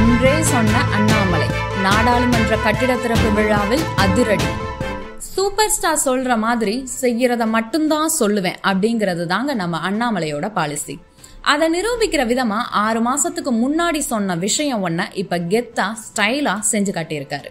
அன்றே சொன்ன அண்ணாமலை நாடாளுமன்ற கட்டிட திறப்பு விழாவில் அதிரடி. சூப்பர் ஸ்டார் சொல்ற மாதிரி செய்யறத மட்டும்தான் சொல்லுவேன் அப்படிங்கிறது தாங்க நம்ம அண்ணாமலையோட பாலிசி. அதை நிரூபிக்கிற விதமா ஆறு மாசத்துக்கு முன்னாடி சொன்ன விஷயம் ஒன்ன இப்ப கெத்தா ஸ்டைலா செஞ்சு காட்டியிருக்காரு.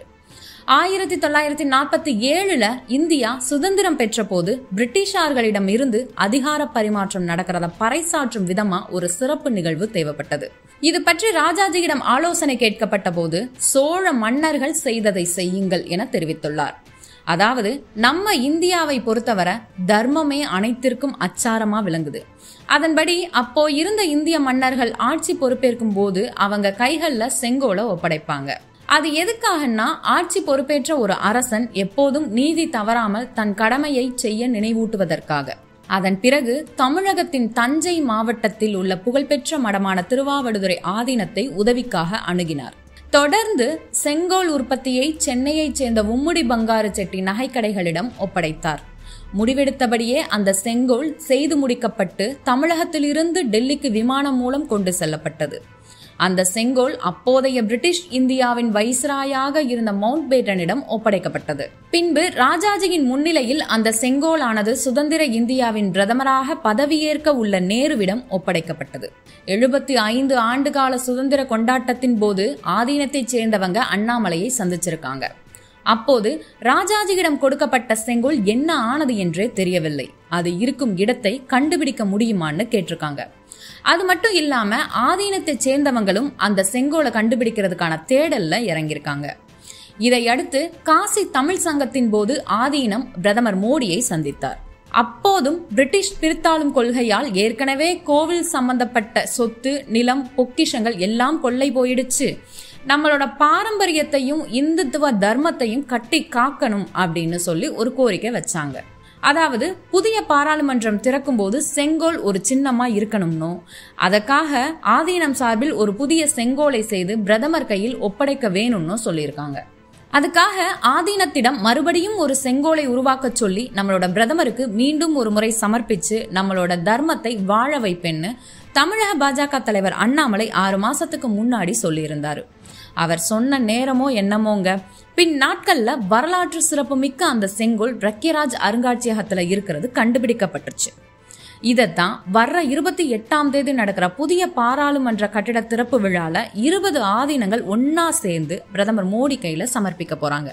ஆயிரத்தி தொள்ளாயிரத்தி நாற்பத்தி ஏழுல இந்தியா சுதந்திரம் பெற்ற போது பிரிட்டிஷார்களிடம் இருந்து அதிகார பரிமாற்றம் நடக்கிறத பறைசாற்றும் விதமா ஒரு சிறப்பு நிகழ்வு தேவைப்பட்டது. இது பற்றி ராஜாஜியிடம் ஆலோசனை கேட்கப்பட்ட போது சோழ மன்னர்கள் செய்ததை செய்யுங்கள் என தெரிவித்துள்ளார். அதாவது நம்ம இந்தியாவை பொறுத்தவரை தர்மமே அனைத்திற்கும் அச்சாரமா விளங்குது. அதன்படி அப்போ இருந்த இந்திய மன்னர்கள் ஆட்சி பொறுப்பேற்கும் போது அவங்க கைகள்ல செங்கோலை ஒப்படைப்பாங்க. அது எதுக்காகன்னா ஆட்சி பொறுப்பேற்ற ஒரு அரசன் எப்போதும் நீதி தவறாமல் தன் கடமையை செய்ய நினைவூட்டுவதற்காக. அதன் பிறகு தமிழகத்தின் தஞ்சை மாவட்டத்தில் உள்ள புகழ்பெற்ற மடமான திருவாவடுதுறை ஆதீனத்தை உதவிக்காக அணுகினார். தொடர்ந்து செங்கோல் உற்பத்தியை சென்னையைச் சேர்ந்த உம்முடி பங்காரு செட்டி நகைக்கடைகளிடம் ஒப்படைத்தார். முடிவெடுத்தபடியே அந்த செங்கோல் செய்து முடிக்கப்பட்டு தமிழகத்திலிருந்து டெல்லிக்கு விமானம் மூலம் கொண்டு செல்லப்பட்டது. அந்த செங்கோல் அப்போதைய பிரிட்டிஷ் இந்தியாவின் வைஸ்ராயாக இருந்த மவுண்ட் பேட்டனிடம் ஒப்படைக்கப்பட்டது. பின்பு ராஜாஜியின் முன்னிலையில் அந்த செங்கோலானது சுதந்திர இந்தியாவின் பிரதமராக பதவியேற்க உள்ள நேருவிடம் ஒப்படைக்கப்பட்டது. எழுபத்தி ஐந்து ஆண்டுகால சுதந்திர கொண்டாட்டத்தின் போது ஆதீனத்தைச் சேர்ந்தவங்க அண்ணாமலையை சந்திச்சிருக்காங்க. அப்போது ராஜாஜியிடம் கொடுக்கப்பட்ட செங்கோல் என்ன ஆனது என்றே தெரியவில்லை. அது இருக்கும் இடத்தை கண்டுபிடிக்க முடியுமான்னு கேட்டிருக்காங்க. அது மட்டும் இல்லாம ஆதீனத்தை சேர்ந்தவங்களும் அந்த செங்கோலை கண்டுபிடிக்கிறதுக்கான தேடல்ல இறங்கியிருக்காங்க. இதையடுத்து காசி தமிழ் சங்கத்தின் போது ஆதீனம் பிரதமர் மோடியை சந்தித்தார். அப்போதும் பிரிட்டிஷ் பிரித்தாளும் கொள்கையால் ஏற்கனவே கோவில் சம்பந்தப்பட்ட சொத்து நிலம் பொக்கிஷங்கள் எல்லாம் கொள்ளை போயிடுச்சு. நம்மளோட பாரம்பரியத்தையும் இந்துத்துவ தர்மத்தையும் கட்டி காக்கணும் அப்படின்னு சொல்லி ஒரு கோரிக்கை வச்சாங்க. அதாவது புதிய பாராளுமன்றம் திறக்கும்போது செங்கோல் ஒரு சின்னமா இருக்கணும்னோ. அதற்காக ஆதீனம் சார்பில் ஒரு புதிய செங்கோலை செய்து பிரதமர் கையில் ஒப்படைக்க வேணும்னு சொல்லியிருக்காங்க. அதுக்காக ஆதீனத்திடம் மறுபடியும் ஒரு செங்கோலை உருவாக்க சொல்லி நம்மளோட பிரதமருக்கு மீண்டும் ஒரு முறை சமர்ப்பிச்சு நம்மளோட தர்மத்தை வாழ வைப்பேன்னு தமிழக பாஜக தலைவர் அண்ணாமலை ஆறு மாசத்துக்கு முன்னாடி சொல்லியிருந்தாரு. அவர் சொன்ன நேரமோ என்னமோங்க. பின் நாட்கள்ல வரலாற்று சிறப்பு மிக்க அந்த செங்கோல் ரக்கியராஜ் அருங்காட்சியகத்துல இருக்கிறது கண்டுபிடிக்கப்பட்டுச்சு. இதைத்தான் வர்ற இருபத்தி எட்டாம் தேதி நடக்கிற புதிய பாராளுமன்ற கட்டிட திறப்பு விழால இருபது ஆதீனங்கள் ஒன்னா சேர்ந்து பிரதமர் மோடி கையில சமர்ப்பிக்க போறாங்க.